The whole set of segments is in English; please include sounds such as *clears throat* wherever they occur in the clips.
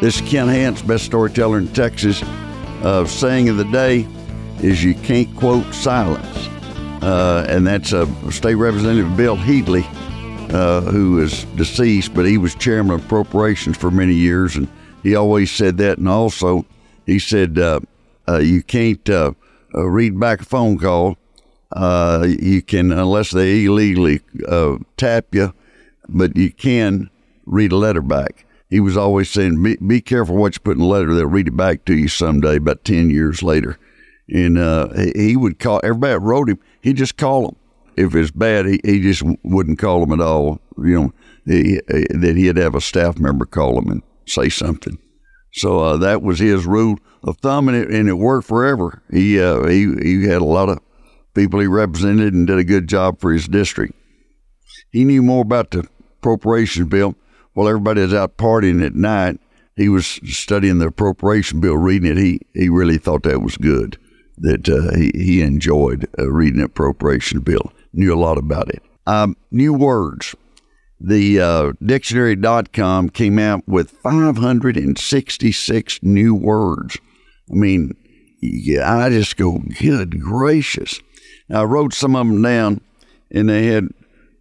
This is Kent Hance, best storyteller in Texas. Uh, saying of the day is you can't quote silence. Uh, and that's uh, State Representative Bill Heatly, uh, who is deceased, but he was chairman of appropriations for many years, and he always said that. And also, he said uh, uh, you can't uh, read back a phone call. you can, unless they illegally tap you, but you can read a letter back he was always saying, be, be careful what you put in the letter. They'll read it back to you someday, about 10 years later. And uh, he would call, everybody that wrote him, he'd just call them. If it's bad, he, he just wouldn't call them at all. You know, he, that he'd have a staff member call him and say something. So uh, that was his rule of thumb, and it, and it worked forever. He, uh, he, he had a lot of people he represented and did a good job for his district. He knew more about the appropriations bill while everybody was out partying at night, he was studying the appropriation bill, reading it. He he really thought that was good. That uh, he he enjoyed uh, reading the appropriation bill. Knew a lot about it. Um, new words. The uh, dictionary.com came out with 566 new words. I mean, yeah, I just go, good gracious. I wrote some of them down, and they had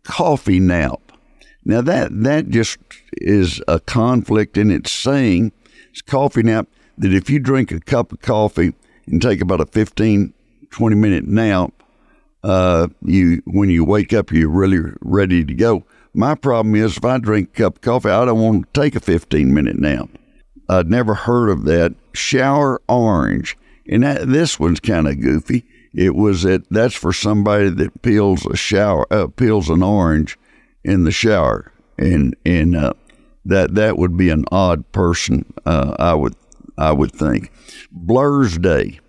coffee nap, now that that just is a conflict in its saying. It's coffee nap that if you drink a cup of coffee and take about a 15, 20 minute nap, uh, you when you wake up you're really ready to go. My problem is if I drink a cup of coffee, I don't want to take a 15 minute nap. I'd never heard of that. Shower orange, and that, this one's kind of goofy. It was that that's for somebody that peels a shower, uh, peels an orange in the shower, and and uh, that that would be an odd person. Uh, I would I would think. Blur's Day.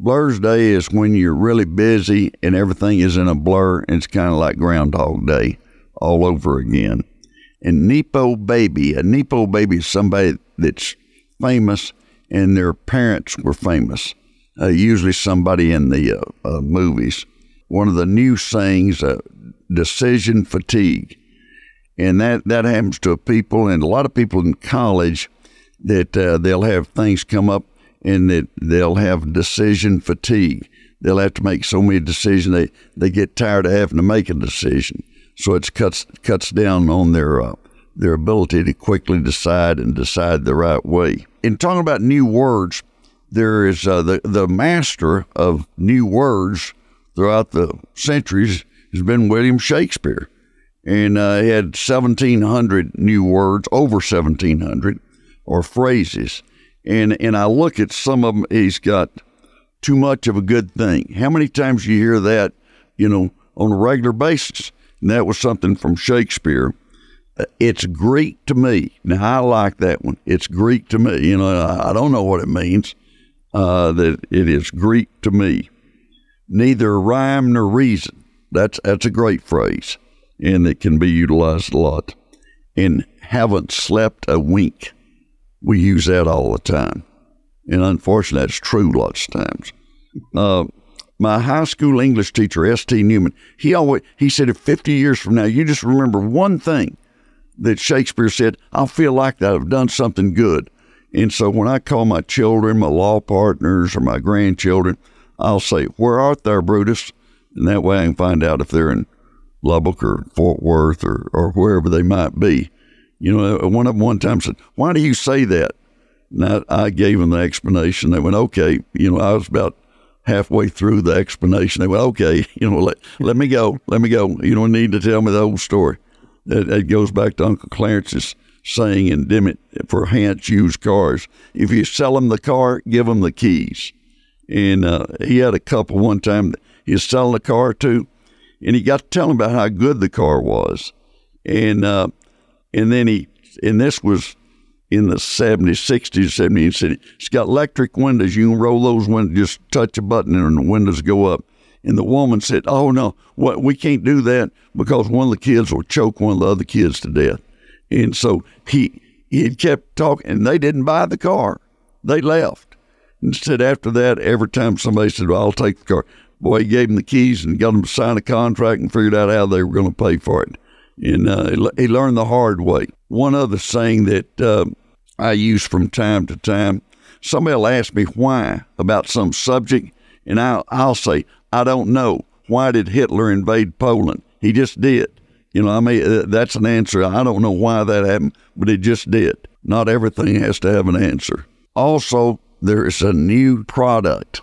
Blur's Day is when you're really busy and everything is in a blur. And it's kind of like Groundhog Day all over again. And Nepo Baby. A Nepo Baby is somebody that's famous and their parents were famous. Uh, usually somebody in the uh, uh, movies. One of the new sayings, uh, decision fatigue and that that happens to people and a lot of people in college that uh, they'll have things come up and that they'll have decision fatigue. They'll have to make so many decisions they they get tired of having to make a decision. So it cuts cuts down on their uh, their ability to quickly decide and decide the right way. In talking about new words, there is uh, the the master of new words throughout the centuries has been William Shakespeare and uh, he had 1,700 new words, over 1,700, or phrases. And, and I look at some of them, he's got too much of a good thing. How many times you hear that, you know, on a regular basis? And that was something from Shakespeare. Uh, it's Greek to me. Now, I like that one. It's Greek to me. You know, I, I don't know what it means, uh, that it is Greek to me. Neither rhyme nor reason. That's, that's a great phrase and it can be utilized a lot. And haven't slept a wink. We use that all the time. And unfortunately, that's true lots of times. Uh, my high school English teacher, S.T. Newman, he always he said, if 50 years from now you just remember one thing that Shakespeare said, I'll feel like that I've done something good. And so when I call my children, my law partners, or my grandchildren, I'll say, Where art thou, Brutus? And that way I can find out if they're in Lubbock or Fort Worth or, or wherever they might be. You know, one of them one time said, Why do you say that? And I, I gave them the explanation. They went, Okay. You know, I was about halfway through the explanation. They went, Okay, *laughs* you know, let, let me go. Let me go. You don't need to tell me the whole story. That, goes back to Uncle Clarence's saying in Dimmitt for Hance used cars. If you sell them the car, give them the keys. And uh, he had a couple one time that he was selling a car to and he got to telling about how good the car was, and uh, and then he and this was in the 70s, 60s, 70s. He said it's got electric windows. You can roll those windows, just touch a button, and the windows go up. And the woman said, "Oh no, what we can't do that because one of the kids will choke one of the other kids to death." And so he he kept talking, and they didn't buy the car. They left. And said after that, every time somebody said, well, "I'll take the car," boy, he gave him the keys and got him to sign a contract and figured out how they were going to pay for it. And uh, he learned the hard way. One other saying that uh, I use from time to time. Somebody will ask me why about some subject, and I'll, I'll say, I don't know. Why did Hitler invade Poland? He just did. You know, I mean, uh, that's an answer. I don't know why that happened, but it just did. Not everything has to have an answer. Also, there is a new product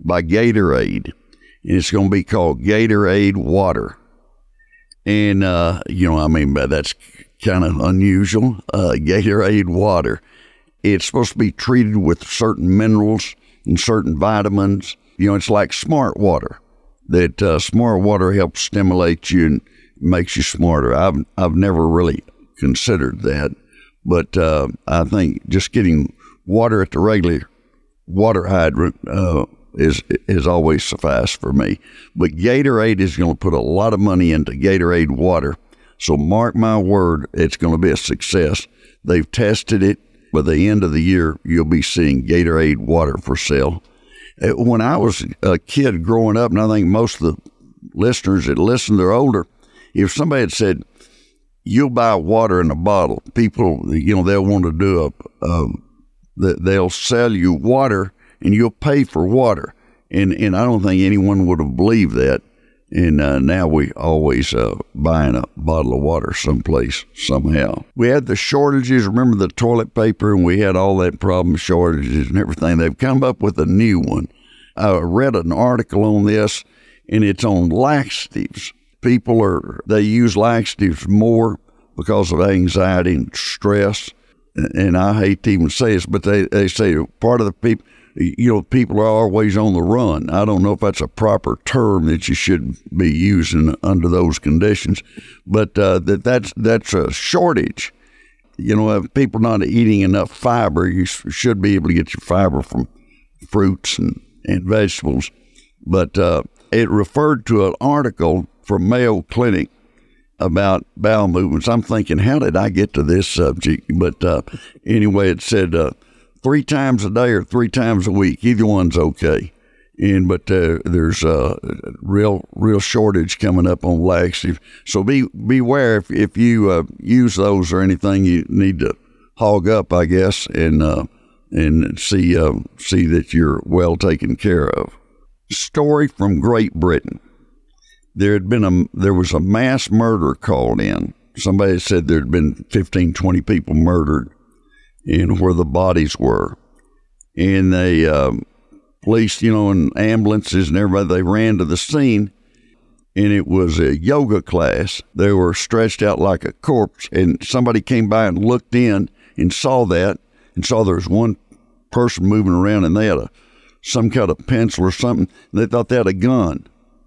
by Gatorade, it's going to be called Gatorade Water. And, uh, you know, I mean, that's kind of unusual. Uh, Gatorade Water. It's supposed to be treated with certain minerals and certain vitamins. You know, it's like smart water. That uh, smart water helps stimulate you and makes you smarter. I've I've never really considered that, but uh, I think just getting water at the regular water hydrant uh, is is always sufficed for me. But Gatorade is going to put a lot of money into Gatorade water, so mark my word, it's going to be a success. They've tested it. By the end of the year, you'll be seeing Gatorade water for sale. Uh, when I was a kid growing up, and I think most of the listeners that listen, they're older. If somebody had said, "You'll buy water in a bottle," people, you know, they'll want to do a, um, they'll sell you water and you'll pay for water. And and I don't think anyone would have believed that. And uh, now we always uh, buying a bottle of water someplace somehow. We had the shortages. Remember the toilet paper, and we had all that problem shortages and everything. They've come up with a new one. I read an article on this, and it's on laxatives. People are they use laxatives more because of anxiety and stress. And I hate to even say this, but they, they say part of the people you know, people are always on the run. I don't know if that's a proper term that you should be using under those conditions, but uh, that that's that's a shortage. You know, if people not eating enough fiber, you should be able to get your fiber from fruits and, and vegetables. But uh, it referred to an article from Mayo Clinic about bowel movements. I'm thinking, how did I get to this subject? But uh, anyway, it said uh, three times a day or three times a week. Either one's okay. And but uh, there's a real real shortage coming up on laxative. So be beware if if you uh, use those or anything, you need to hog up, I guess, and uh, and see uh, see that you're well taken care of. Story from Great Britain. There had been a there was a mass murder called in. Somebody said there had been 15, 20 people murdered in where the bodies were. And they, um, police, you know, and ambulances and everybody, they ran to the scene and it was a yoga class. They were stretched out like a corpse, and somebody came by and looked in and saw that and saw there was one person moving around and they had a some kind of pencil or something. And they thought they had a gun.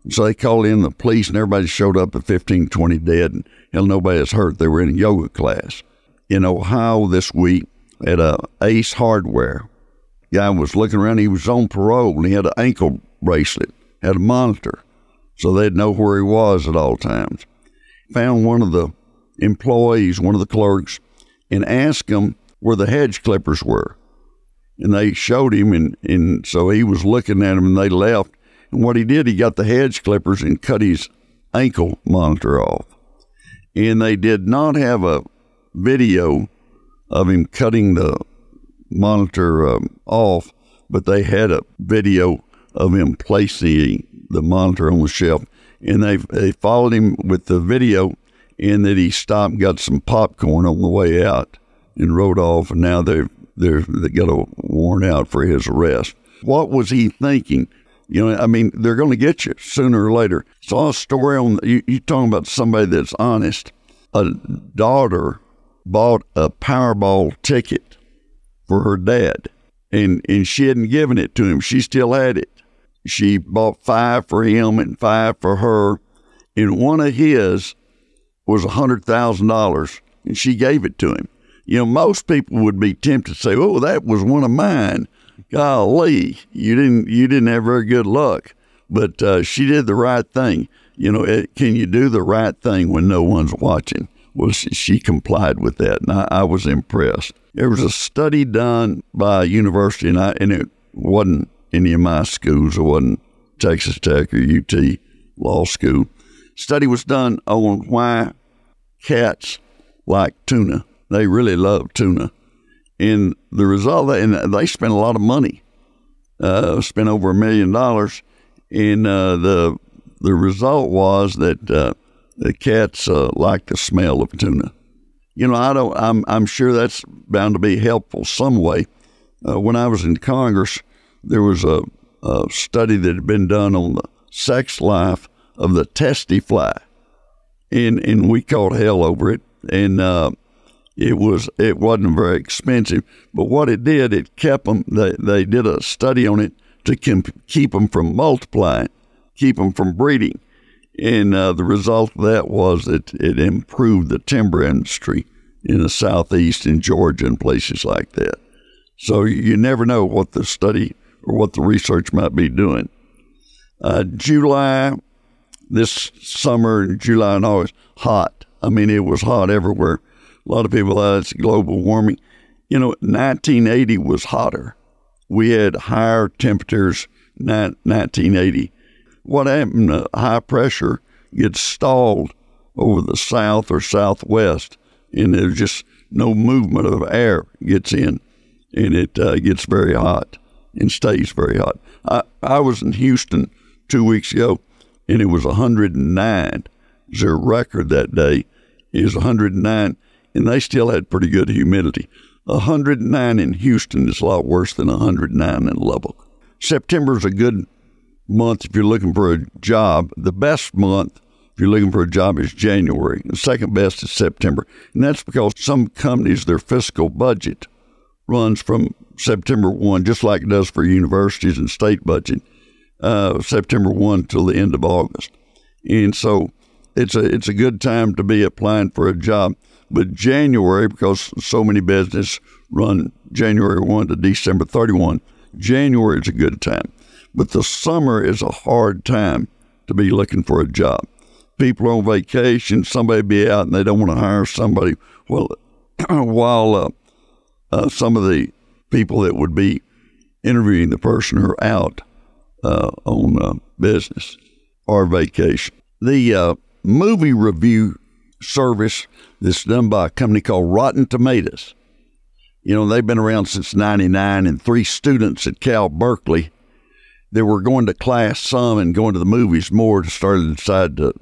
So they called in the police and everybody showed up at 15, 20 dead and hell, nobody was hurt. They were in a yoga class. In Ohio this week, at a Ace Hardware. Guy was looking around. He was on parole and he had an ankle bracelet, had a monitor, so they'd know where he was at all times. Found one of the employees, one of the clerks, and asked him where the hedge clippers were. And they showed him, and, and so he was looking at them, and they left. And what he did, he got the hedge clippers and cut his ankle monitor off. And they did not have a video of him cutting the monitor um, off, but they had a video of him placing the monitor on the shelf, and they they followed him with the video, and that he stopped, got some popcorn on the way out, and rode off, and now they're they're they got a warrant out for his arrest. What was he thinking? You know, I mean, they're going to get you sooner or later. Saw a story on you. You talking about somebody that's honest. A daughter bought a Powerball ticket for her dad, and and she hadn't given it to him. She still had it. She bought five for him and five for her, and one of his was a hundred thousand dollars, and she gave it to him. You know, most people would be tempted to say, "Oh, that was one of mine." Golly, you didn't you didn't have very good luck, but uh, she did the right thing. You know, it, can you do the right thing when no one's watching? Well, she, she complied with that, and I, I, was impressed. There was a study done by a university, and, I, and it wasn't any of my schools. It wasn't Texas Tech or UT Law School. Study was done on why cats like tuna. They really love tuna. And the result, and they spent a lot of money, uh, spent over a million dollars, and uh, the the result was that uh, the cats uh, like the smell of tuna. You know, I don't. I'm I'm sure that's bound to be helpful some way. Uh, when I was in Congress, there was a, a study that had been done on the sex life of the tsetse fly, and and we caught hell over it, and uh, it was it wasn't very expensive, but what it did, it kept them. They they did a study on it to keep them from multiplying, keep them from breeding, and uh, the result of that was that it improved the timber industry in the southeast in Georgia and places like that. So you never know what the study or what the research might be doing. Uh, July, this summer, July and August, hot. I mean, it was hot everywhere. A lot of people thought it's global warming. You know, 1980 was hotter. We had higher temperatures 1980. What happened? High pressure gets stalled over the south or southwest, and there's just no movement of air gets in, and it uh, gets very hot and stays very hot. I, I was in Houston two weeks ago, and it was 109. Their record that day is 109, and they still had pretty good humidity. 109 in Houston is a lot worse than 109 in Lubbock. September is a good month if you're looking for a job. The best month if you're looking for a job is January. The second best is September. And that's because some companies, their fiscal budget runs from September 1, just like it does for universities and state budget, uh, September 1 till the end of August. And so it's a, it's a good time to be applying for a job. But January, because so many businesses run January 1 to December 31, January is a good time. But the summer is a hard time to be looking for a job. People are on vacation, somebody be out and they don't want to hire somebody. Well, *clears throat* while uh, uh, some of the people that would be interviewing the person are out uh, on uh, business or vacation. The uh, movie review service that's done by a company called Rotten Tomatoes. You know, they've been around since 99, and three students at Cal Berkeley that were going to class some and going to the movies more started to decide to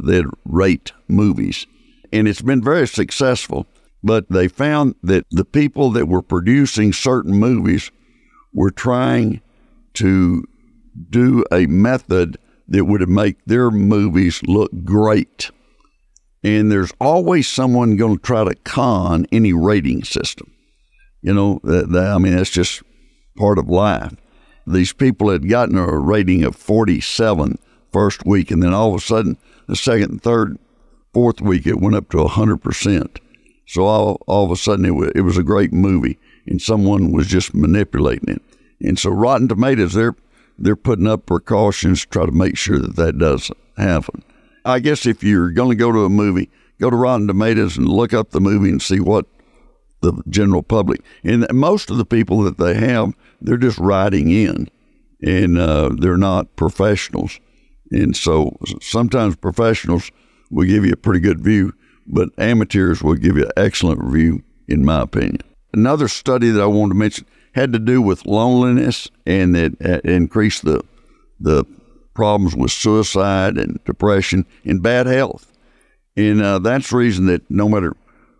rate movies. And it's been very successful. But they found that the people that were producing certain movies were trying to do a method that would make their movies look great. And there's always someone going to try to con any rating system. You know, that, that, I mean, that's just part of life. These people had gotten a rating of 47 first week, and then all of a sudden, the second, third, fourth week, it went up to 100%. So all, all of a sudden, it was, it was a great movie, and someone was just manipulating it. And so Rotten Tomatoes, they're they're putting up precautions to try to make sure that that doesn't happen. I guess if you're going to go to a movie, go to Rotten Tomatoes and look up the movie and see what the general public and most of the people that they have, they're just riding in, and uh, they're not professionals. And so sometimes professionals will give you a pretty good view, but amateurs will give you an excellent review, in my opinion. Another study that I wanted to mention had to do with loneliness and it increased the the problems with suicide and depression and bad health. And uh, that's the reason that no matter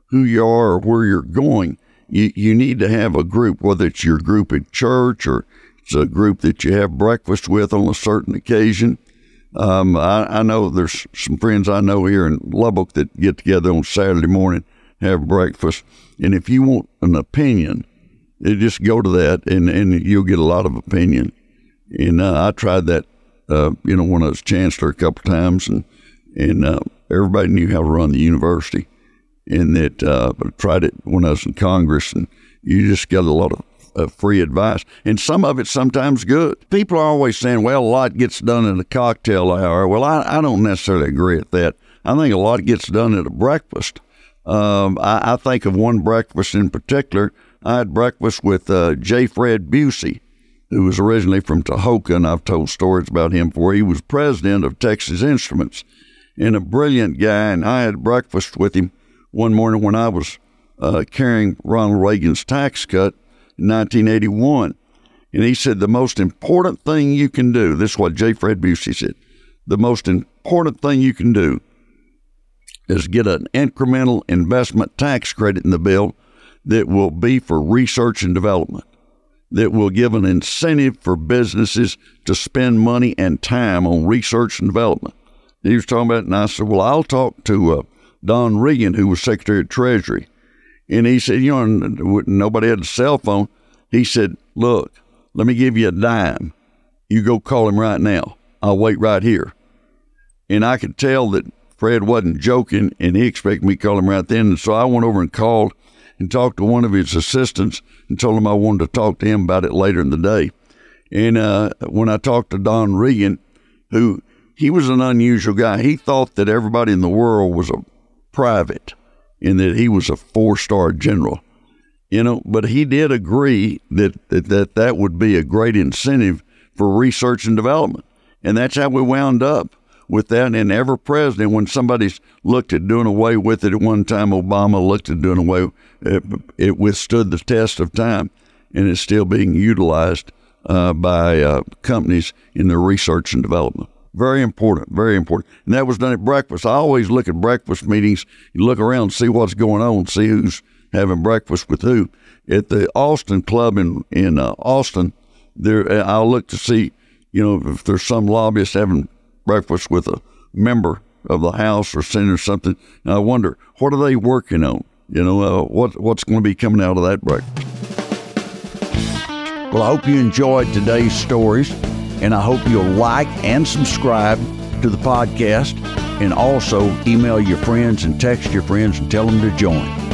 who you are or where you're going, you, you need to have a group, whether it's your group at church or it's a group that you have breakfast with on a certain occasion. Um, I, I, know there's some friends I know here in Lubbock that get together on Saturday morning, have breakfast. And if you want an opinion, just go to that and, and you'll get a lot of opinion. And uh, I tried that, uh, you know, when I was chancellor a couple times, and and uh, everybody knew how to run the university. And that uh, I tried it when I was in Congress, and you just get a lot of uh, free advice, and some of it sometimes good. People are always saying, "Well, a lot gets done in a cocktail hour." Well, I, I don't necessarily agree with that. I think a lot gets done at a breakfast. Um, I, I, think of one breakfast in particular. I had breakfast with uh, J. Fred Busey, who was originally from Tahoka, and I've told stories about him before. He was president of Texas Instruments and a brilliant guy. And I had breakfast with him one morning when I was uh, carrying Ronald Reagan's tax cut in 1981. And he said, the most important thing you can do, this is what J. Fred Busey said, the most important thing you can do is get an incremental investment tax credit in the bill that will be for research and development, that will give an incentive for businesses to spend money and time on research and development. He was talking about it, and I said, Well, I'll talk to uh, Don Regan, who was Secretary of Treasury. And he said, You know, nobody had a cell phone. He said, Look, let me give you a dime. You go call him right now. I'll wait right here. And I could tell that Fred wasn't joking, and he expected me to call him right then. And so I went over and called and talked to one of his assistants and told him I wanted to talk to him about it later in the day. And uh, when I talked to Don Regan, who he was an unusual guy, he thought that everybody in the world was a private in that he was a four star general. You know, but he did agree that, that that that would be a great incentive for research and development. And that's how we wound up with that. And every president, when somebody's looked at doing away with it at one time, Obama looked at doing away, it, it withstood the test of time, and it's still being utilized uh, by uh, companies in their research and development. Very important, very important. And that was done at breakfast. I always look at breakfast meetings. You look around, see what's going on, see who's having breakfast with who. At the Austin Club in in uh, Austin, there I'll look to see, you know, if there's some lobbyist having breakfast with a member of the House or Senate or something. And I wonder, what are they working on? You know, uh, what what's going to be coming out of that breakfast? Well, I hope you enjoyed today's stories, and I hope you'll like and subscribe to the podcast, and also email your friends and text your friends and tell them to join.